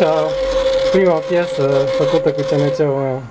Ciao! Prima piesă făcută cu CNC-ul meu.